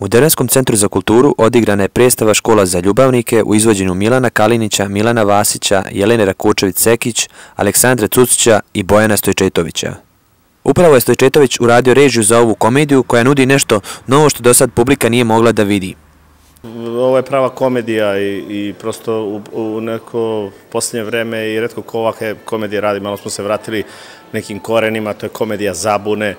U Derenskom centru za kulturu odigrana je predstava škola za ljubavnike u izvođenju Milana Kalinića, Milana Vasića, Jelene Rakučević-Sekić, Aleksandra Cucića i Bojana Stojčetovića. Upravo je Stojčetović uradio režiju za ovu komediju koja nudi nešto novo što do sad publika nije mogla da vidi. Ovo je prava komedija i prosto u neko posljednje vreme i redko ko ovakve komedije radi, malo smo se vratili nekim korenima, to je komedija zabune,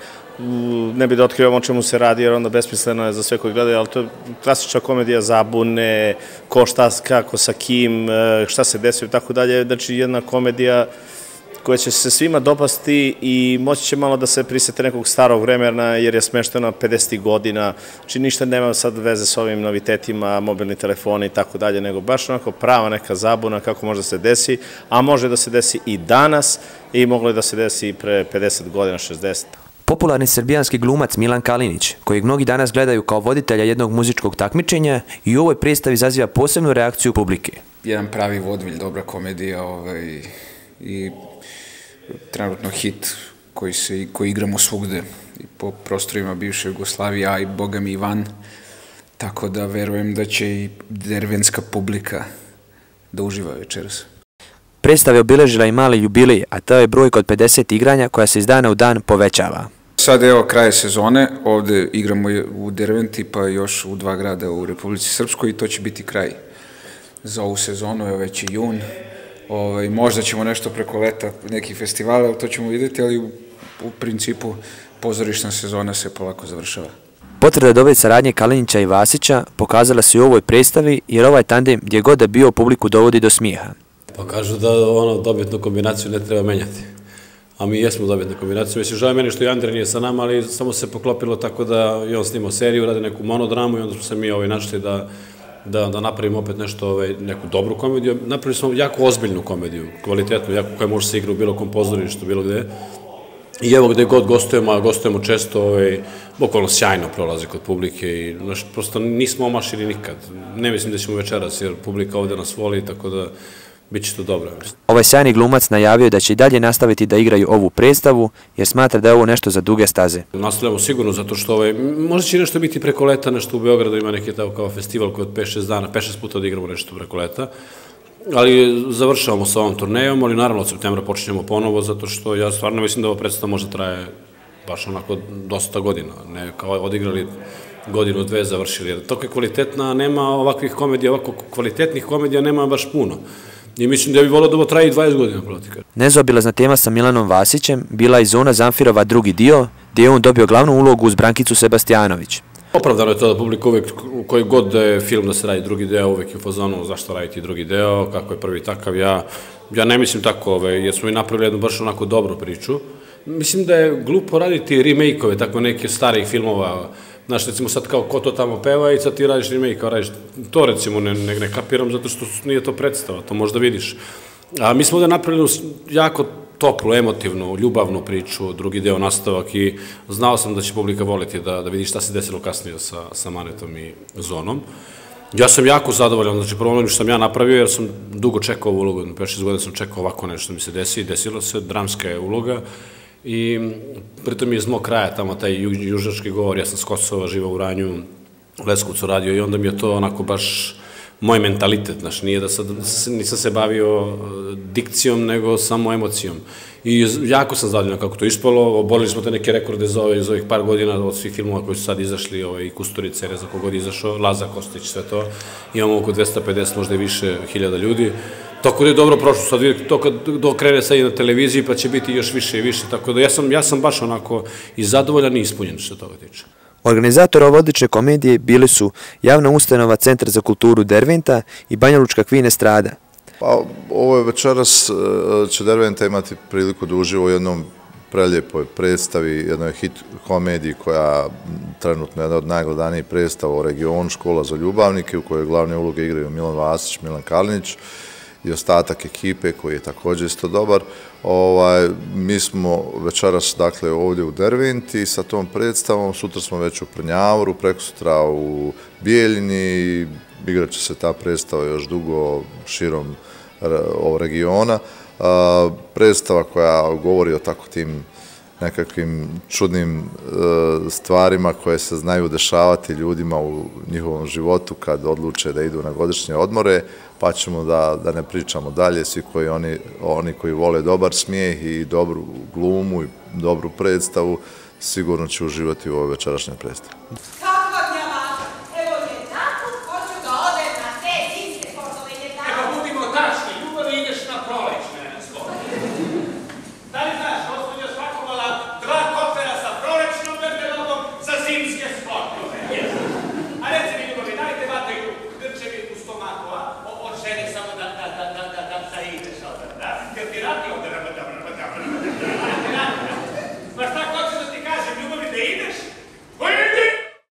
ne bi da otkrivamo o čemu se radi, jer onda besmisleno je za sve koji gledaju, ali to je klasična komedija zabune, ko šta, kako, sa kim, e, šta se desio i tako dalje. Znači, jedna komedija koja će se svima dopasti i moći će malo da se prisete nekog starog vremena, jer je smešteno 50. godina. Znači, ništa nema sad veze s ovim novitetima, mobilni telefoni i tako dalje, nego baš onako prava neka zabuna kako može da se desi, a može da se desi i danas i moglo je da se desi i pre 50 godina, 60. Popularni srbijanski glumac Milan Kalinić, kojeg mnogi danas gledaju kao voditelja jednog muzičkog takmičenja, i u ovoj predstavi zaziva posebnu reakciju publike. Jedan pravi vodvilj, dobra komedija ovaj, i trenutno hit koji, se, koji igramo svugde i po prostorima bivše Jugoslavije, a i Boga mi Ivan. Tako da verujem da će i dervenska publika da uživa večeras. Predstava je obiležila i mali jubilej, a to je brojka od 50 igranja koja se iz dana u dan povećava. Sad evo kraje sezone, ovde igramo u Derventi pa još u dva grada u Republici Srpskoj i to će biti kraj za ovu sezonu, evo već i jun. Ovaj, možda ćemo nešto preko leta, neki festivale, ali to ćemo vidjeti, ali u, u principu pozorišna sezona se polako završava. Potreda dobe saradnje Kalinića i Vasića pokazala se u ovoj predstavi jer ovaj tandem gdje god da bio publiku dovodi do smijeha. Pa kažu da ono dobitnu kombinaciju ne treba menjati a mi jesmo dobitna kombinacija. Mislim, žao meni što i Andrej nije sa nama, ali samo se poklopilo tako da i on snimao seriju, radi neku monodramu i onda smo se mi ovaj, našli da, da, da napravimo opet nešto, ovaj, neku dobru komediju. Napravili smo jako ozbiljnu komediju, kvalitetnu, jako koja može se igra u bilo kom pozorištu, bilo gde. I evo gde god gostujemo, a gostujemo često, ovaj, bukvalno sjajno prolazi kod publike i znaš, prosto nismo omašili nikad. Ne mislim da ćemo večeras, jer publika ovde nas voli, tako da Biće to dobro. Ovaj sjajni glumac najavio da će i dalje nastaviti da igraju ovu predstavu, jer smatra da je ovo nešto za duge staze. Nastavljamo sigurno, zato što ovaj, možda će nešto biti preko leta, nešto u Beogradu ima neki tako kao festival koji od 5-6 dana, 5-6 puta da igramo nešto preko leta. Ali završavamo sa ovom turnejom, ali naravno od septembra počinjemo ponovo, zato što ja stvarno mislim da ova predstava možda traje baš onako dosta godina, ne kao odigrali godinu, dve završili. Toliko je kvalitetna, nema ovakvih komedija, ovako kvalitetnih komedija nema baš puno. I mislim da bi volio da ovo traji 20 godina protika. Nezobilazna tema sa Milanom Vasićem bila i zona Zamfirova drugi dio, gdje je on dobio glavnu ulogu uz Brankicu Sebastijanović. Opravdano je to da publika uvek, koji god da je film da se radi drugi deo, uvek je u fazonu zašto raditi drugi deo, kako je prvi takav. Ja, ja ne mislim tako, ove, jer smo i napravili jednu baš onako dobru priču. Mislim da je glupo raditi remake-ove, tako neke starih filmova, Znaš, recimo sad kao ko to tamo peva i sad ti radiš remake, kao radiš, to recimo ne, ne, ne kapiram zato što nije to predstava, to možda vidiš. A mi smo da napravili jako toplu, emotivnu, ljubavnu priču, drugi deo nastavak i znao sam da će publika voliti da, da vidi šta se desilo kasnije sa, sa Manetom i Zonom. Ja sam jako zadovoljan, znači prvo ono što sam ja napravio, jer sam dugo čekao ovu ulogu, 5-6 godina sam čekao ovako nešto mi se desi, desilo se, dramska je uloga, I pritom je iz mog kraja tamo taj južački govor, ja sam s Kosova, živao u Ranju, u Leskovcu radio i onda mi je to onako baš moj mentalitet, znaš, nije da sad nisam se bavio e, dikcijom, nego samo emocijom. I jako sam zadovoljan kako to ispalo, oborili smo te neke rekorde za, ove, za ovih par godina od svih filmova koji su sad izašli, ovaj, i Kusturice, Reza kogod izašao, Laza Kostić, sve to. Imamo oko 250, možda i više hiljada ljudi. Tako da je dobro prošlo, sad vidite, to kad dokrene sad i na televiziji, pa će biti još više i više, tako da ja sam, ja sam baš onako i zadovoljan i ispunjen što toga tiče. Organizator ove odlične komedije bili su javna ustanova Centar za kulturu Derventa i Banja Lučka Kvine Strada. Pa, ovo je večeras, e, će Derventa imati priliku da uživo u jednom preljepoj predstavi, jednoj hit komediji koja trenutno je jedna od najgledanijih predstava u regionu Škola za ljubavnike, u kojoj glavne uloge igraju Milan Vasić, Milan Kalinić, i ostatak ekipe koji je također isto dobar. Ovaj, mi smo večeras dakle, ovdje u Dervinti sa tom predstavom, sutra smo već u Prnjavoru, preko sutra u Bijeljini i igrat će se ta predstava još dugo širom ovog regiona. Predstava koja govori o tako tim nekakvim čudnim e, stvarima koje se znaju dešavati ljudima u njihovom životu kad odluče da idu na godišnje odmore, pa ćemo da, da ne pričamo dalje, svi koji oni, oni koji vole dobar smijeh i dobru glumu i dobru predstavu, sigurno će uživati u ovoj večerašnjoj predstavi.